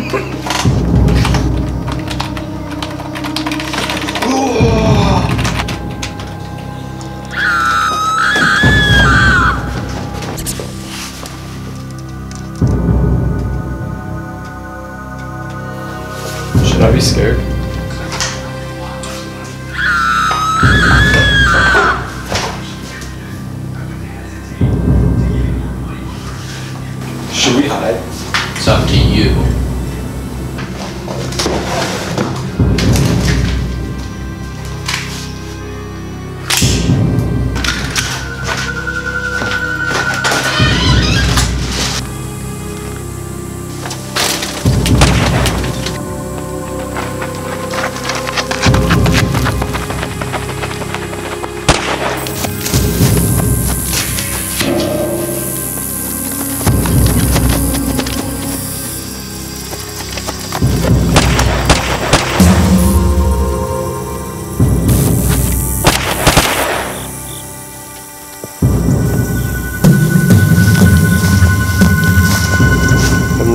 Should I be scared? Should we hide? It's up to you.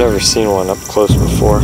Never seen one up close before.